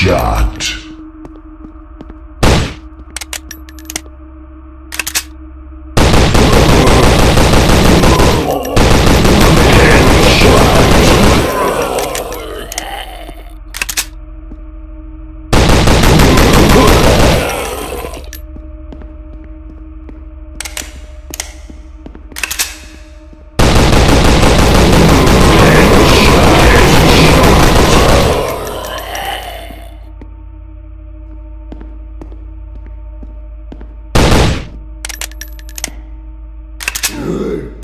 Shot. Good.